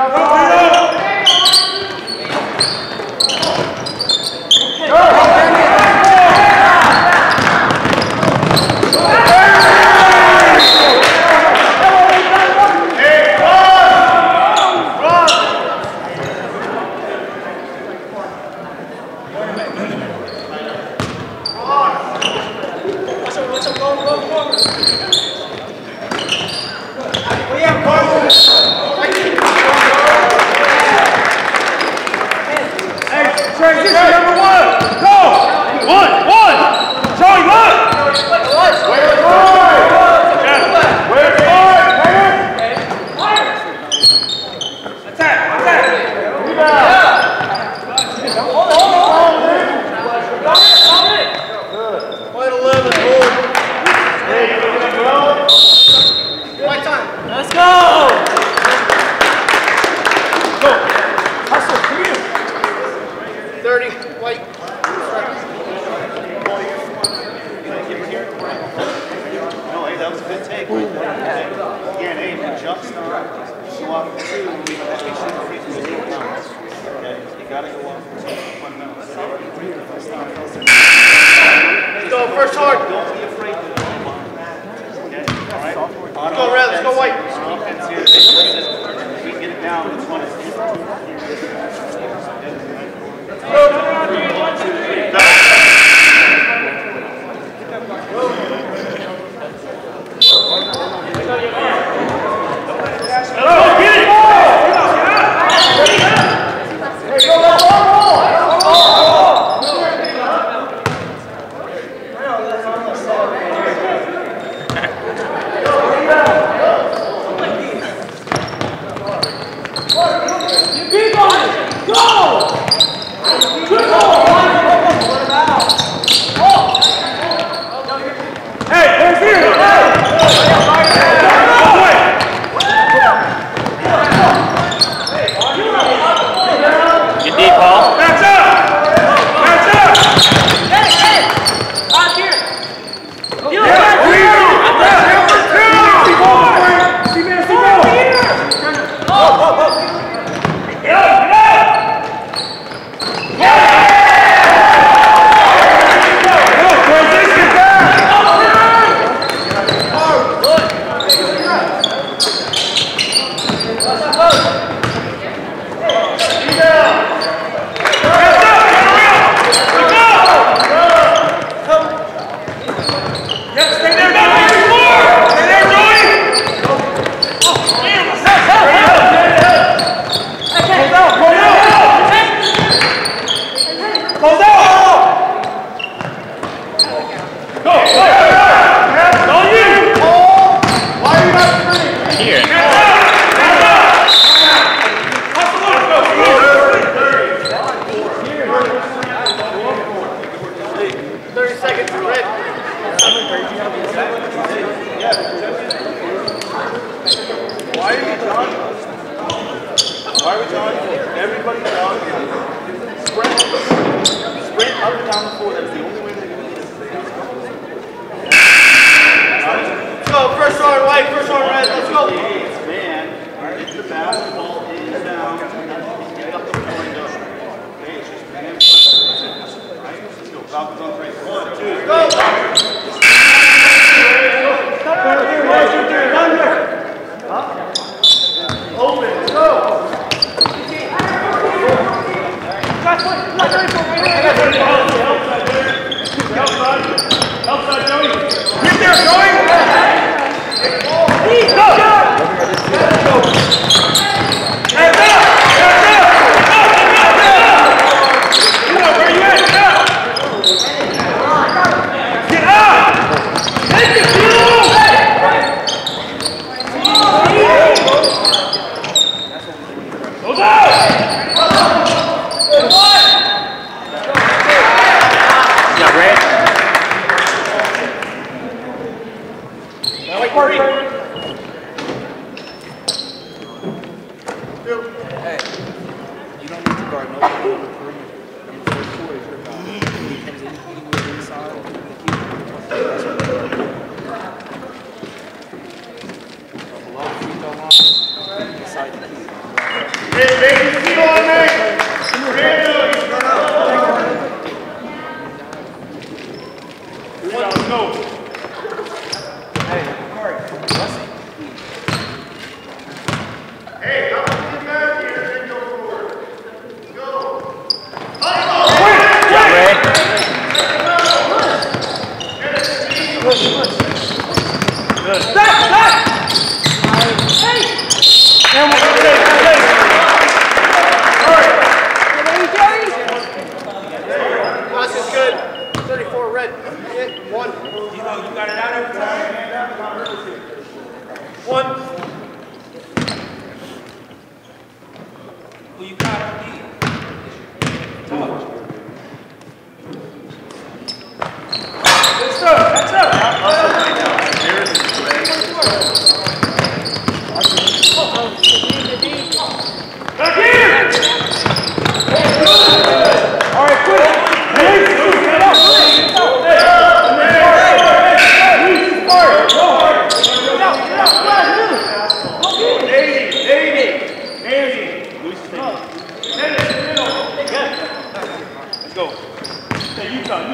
Isaac,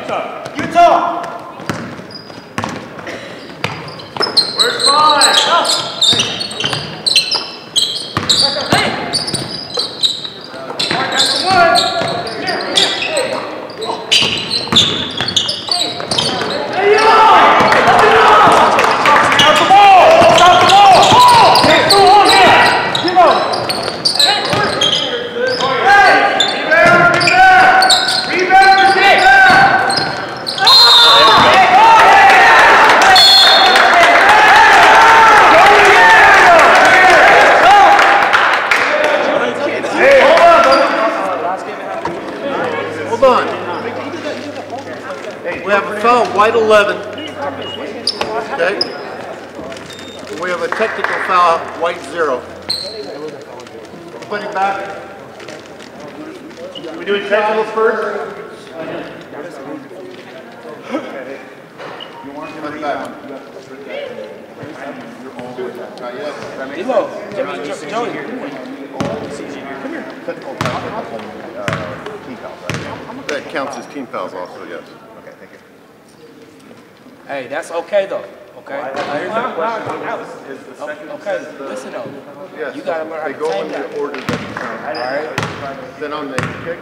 Hey, Utah, Utah. Utah. Where's five? Mark, that's the one. Stop the ball! Stop the ball! Hey, go on here! Give up! Rebound, get back! Rebound, get back! Hey, hold on, Hold on. We have a foul, white 11. Okay? We have a technical foul, white zero. Put it back. We doing technicals first? Put it back. Not yet. That counts as team fouls also, yes. Okay, thank you. Hey, that's okay though, okay? Oh, okay, listen though, Yes. You gotta learn how to go in that. the order that you alright? Then on the kick,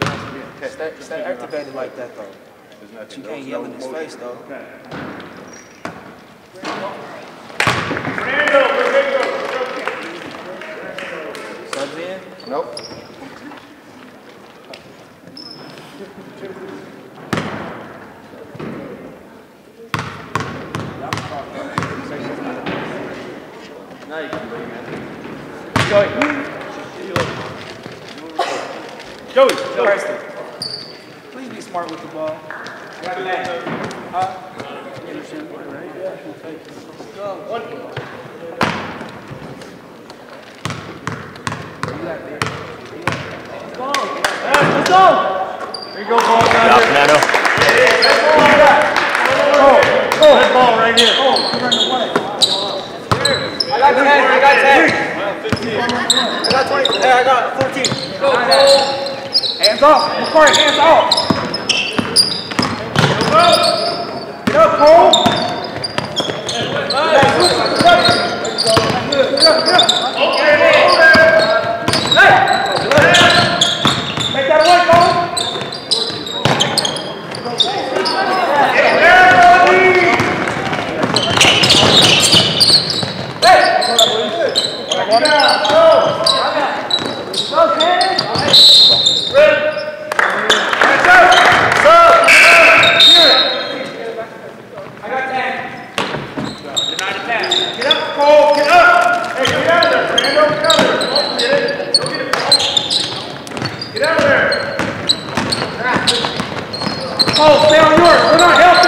there has to be a kick. Stay, stay activated like that though. But you can't yell in his face though. Fernando, Fernando. Subs in, Nope. Joey, Preston. Please be smart with the ball. Drop Fernando. That ball right here. I got 10, I got 10. I got 20, hey, I got 14. Go, Cole. Hands off, McCoy, hands off. Get up, Cole. Take that away, Cole. Oh, stay on yours. We're not helping.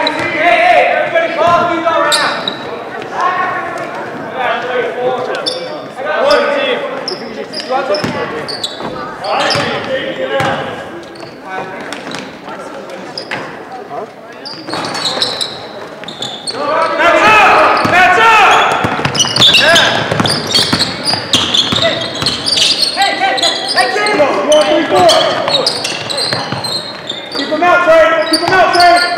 Keep him out, Trey! Keep him out, Trey!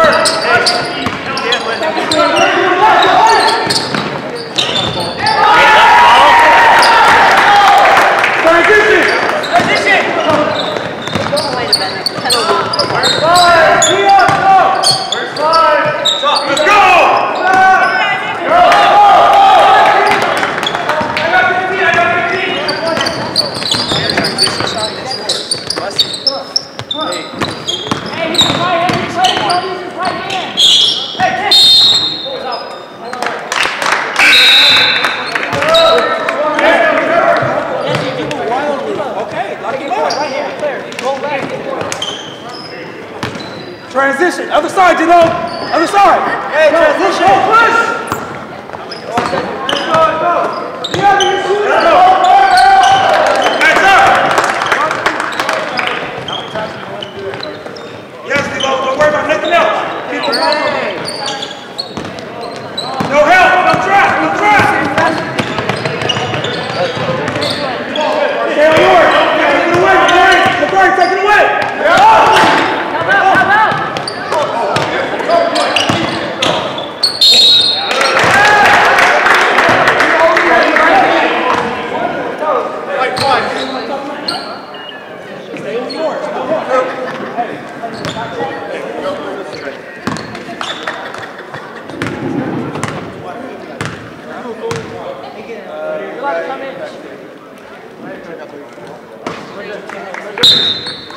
Work. Hey, can't let Transition. Other side, you know. Other side. Hey, transition. Push.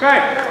Okay.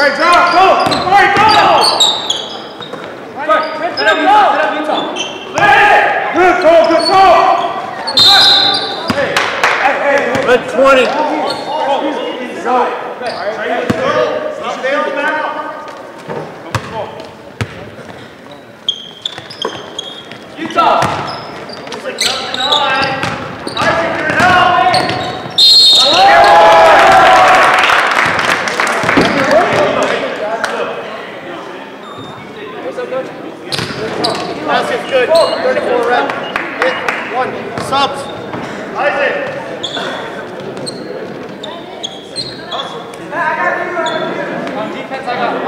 Right, go, go! Right, go! Right, right, set up, go! Set up, Utah. Hey! Good goal, good goal! Hey, hey, hey. Good 20. Go. Right, go. Stop down now. Utah! It's like nothing on. I think you're not. good. 34 rep. Hit one. Subs. Isaac. On defense, I got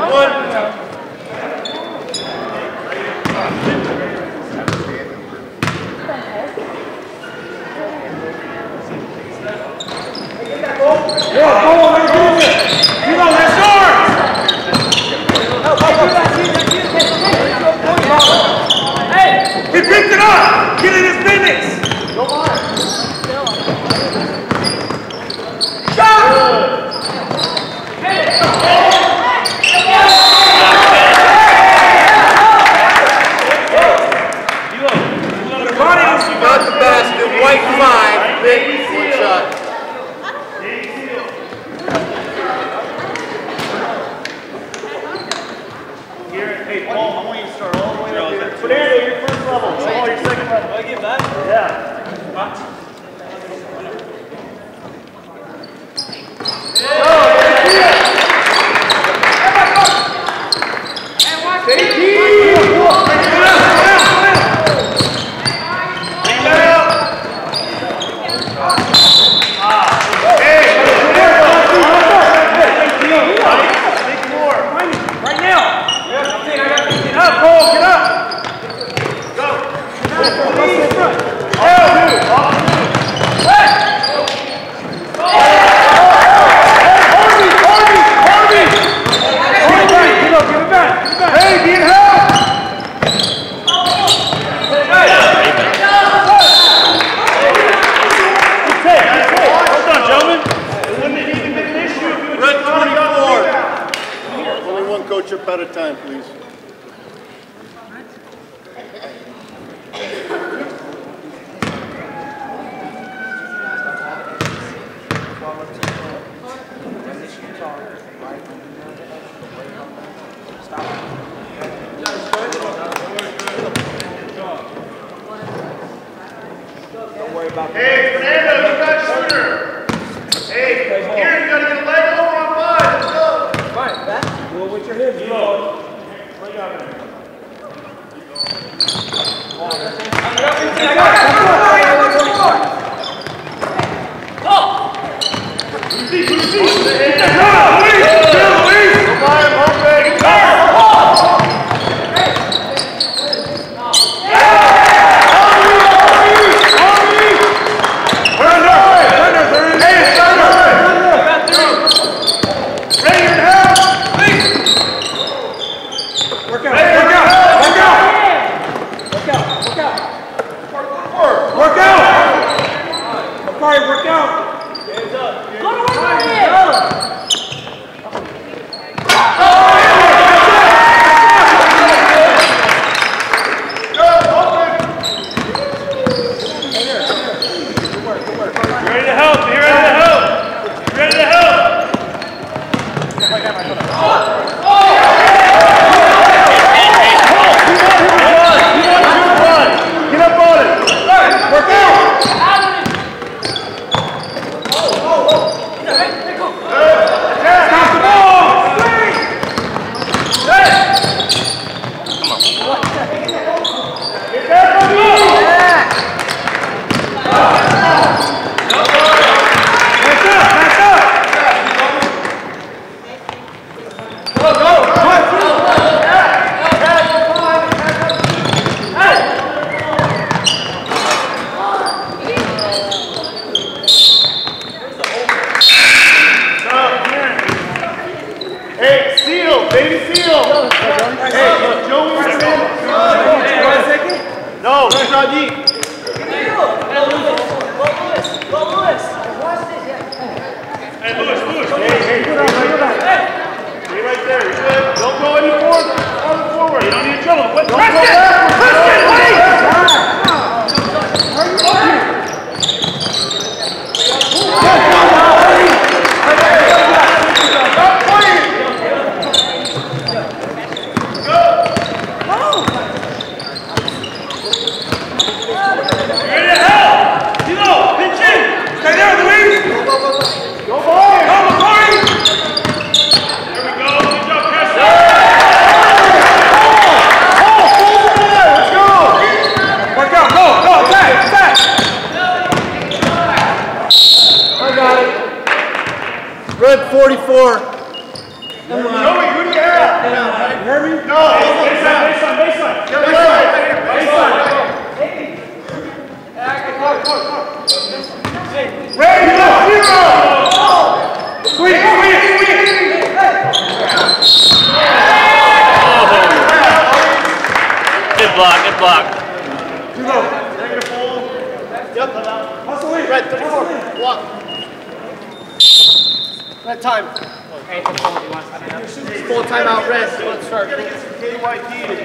Stop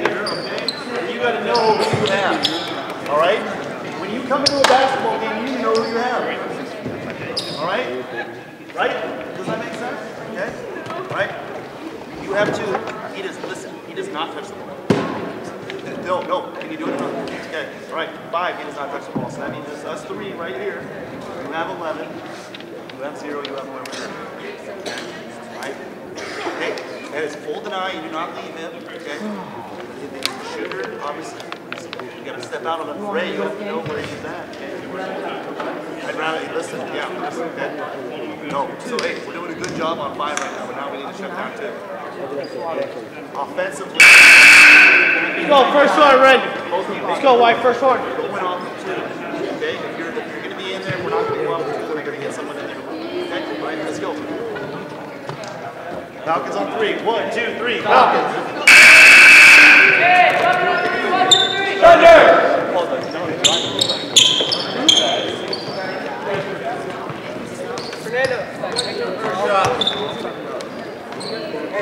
here, okay? You gotta know who you have, all right? When you come into a basketball game, you know who you have, all right? Right? Does that make sense? Okay? Right? You have to He does, listen, he does not touch the ball. No, no, can you do it not? Okay, all right, five, he does not touch the ball. So that means it's us three right here. You have 11, you have zero, you have whoever. Right? Okay, that is full deny, you do not leave him, okay? Shooter, obviously, you gotta step out on the fray, you have to know where he's at. I'd rather, listen, yeah, listen, okay? No, so hey, we're doing a good job on five right now, but now we need to shut down two. Offensively, Let's go, first one, red. Let's go, white, first one. going off of two, okay? If you're, if you're gonna be in there, we're not gonna go off of two, we're gonna get someone in there. Okay, right, let's go. Falcons on three. One, two, three. Falcons. hey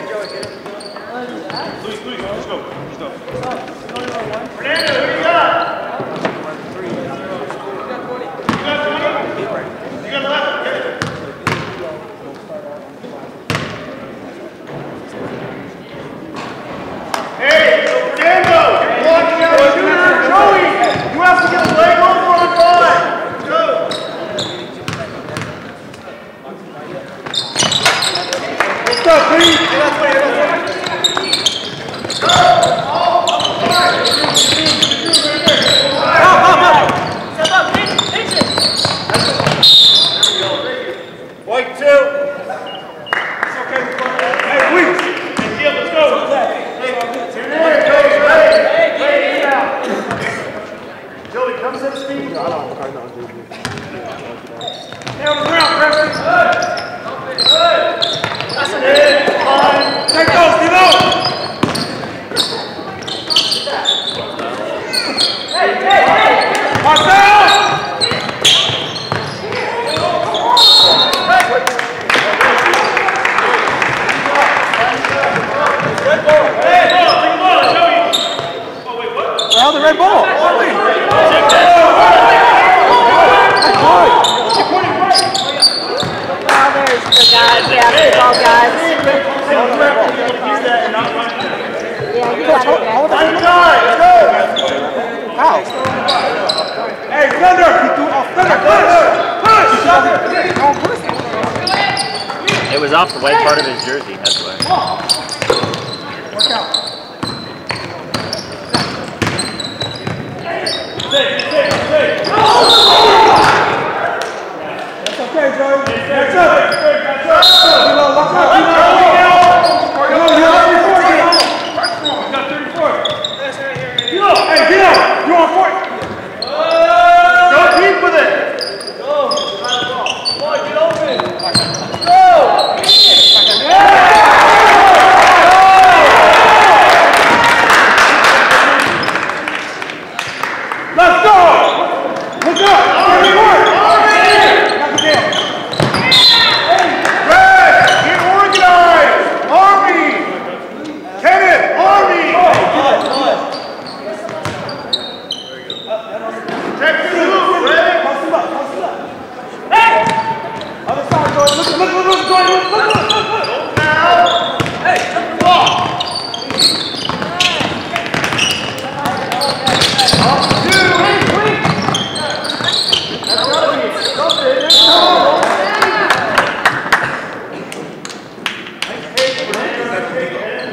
joey get up luis please go. Let's who do you go. Comes at speed. I don't, I don't do it. Now, round, referee.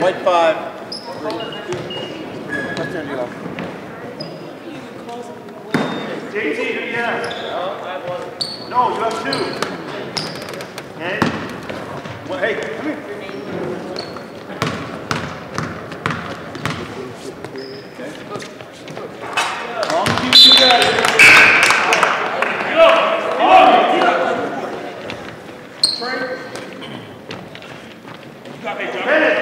White five. JT, who? No, I have one. No, you have two. Okay? Well, hey, come here. You.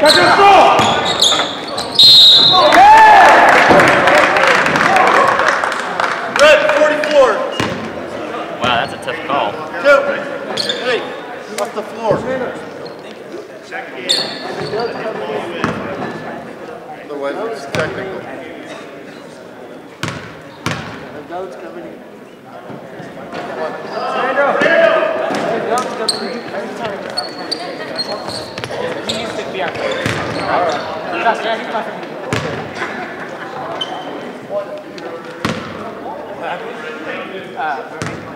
Catch it! the floor. Check in. Otherwise, technical. You. Uh,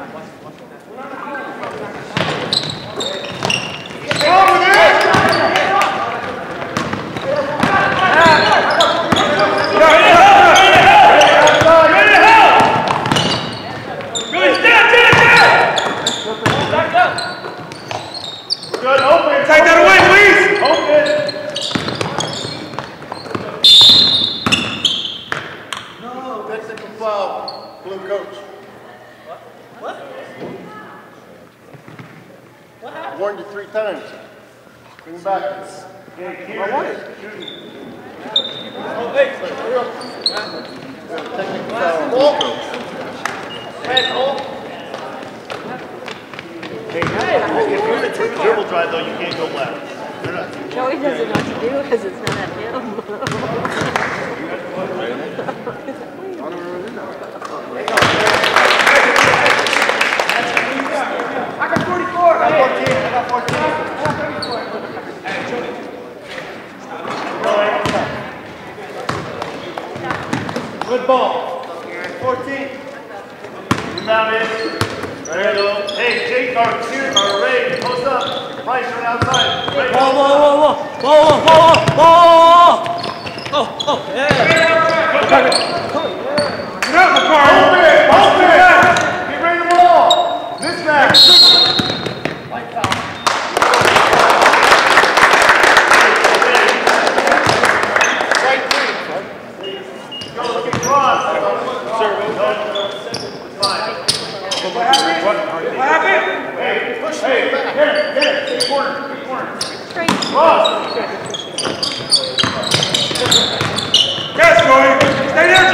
times. Bring him back. I want it. Technical foul. Ball. If you're in a dribble drive though, you can't go left. They're Joey doesn't know what to do because it's not at him. Good ball. 14. Rebound in. There you go. Hey, Jake, Sear, or Ray, post up. Price on outside. Whoa, whoa, whoa, whoa, whoa, whoa, whoa, whoa. Oh, oh, yeah. Get up, McCarty. Open, open. Get ready to ball. Mismatch. Go, look at cross. Serve. Fine. What happened? Hey. Get it, get it. Corner, corner. Straight. Cross. Yes, Joey. Stay there,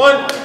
One.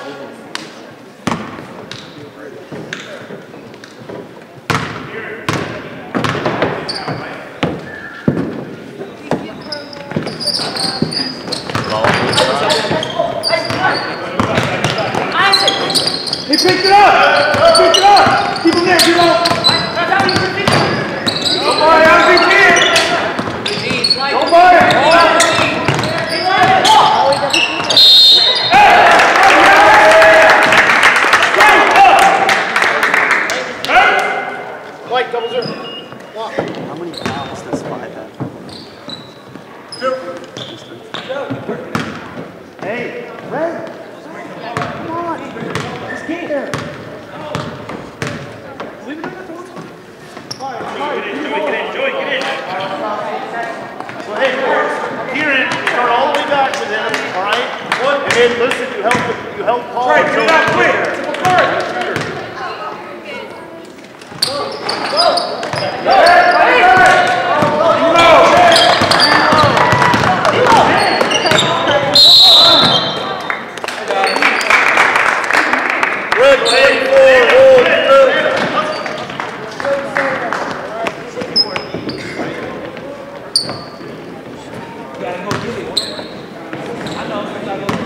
然后。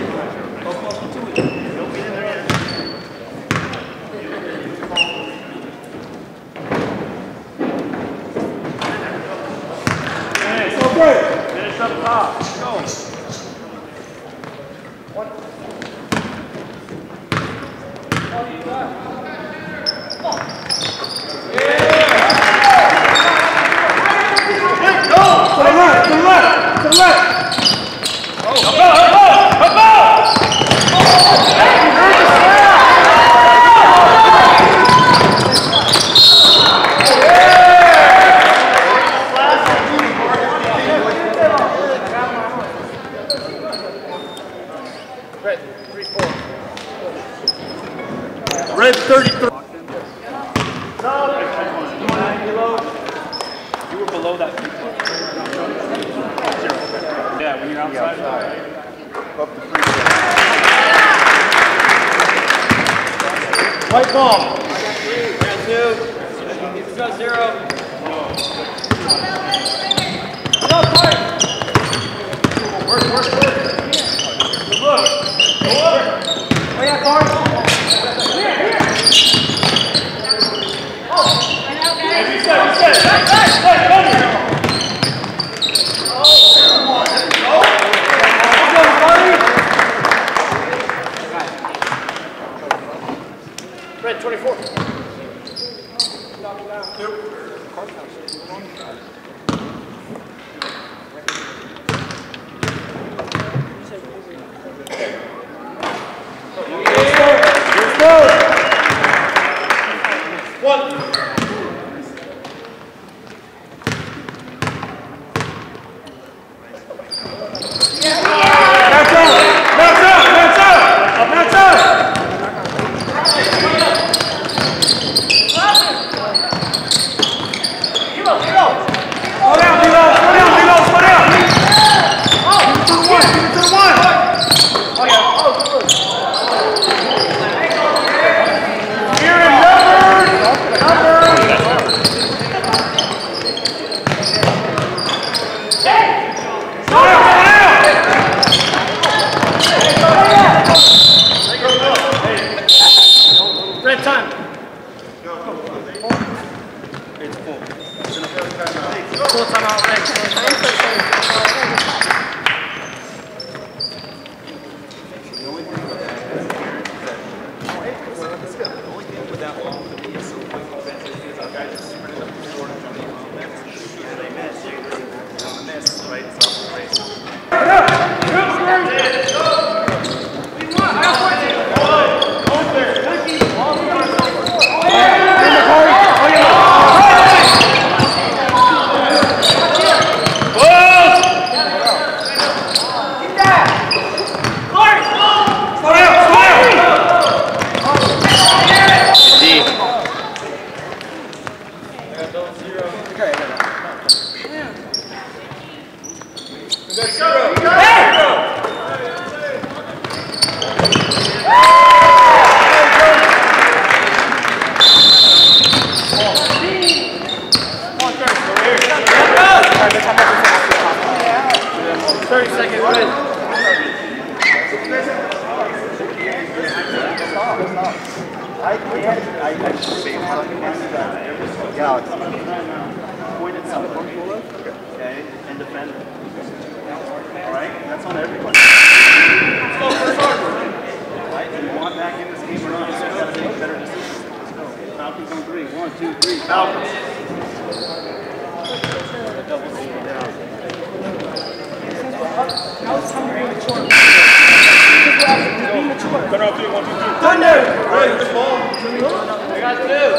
Thunder! Red, good ball. I got two.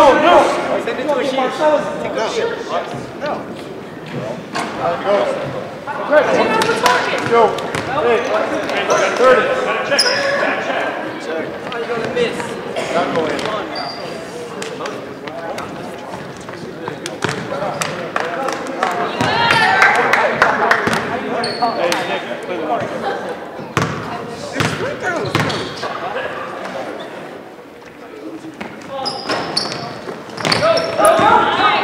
Oh, no. Send it to Ashish. Take a shit. No. Go. Thirty. Gotta check it. Gotta check. How you gonna miss? Not go in. Pick up, pick up, pick up, pick up. You got 30. Cody, take 30. Good.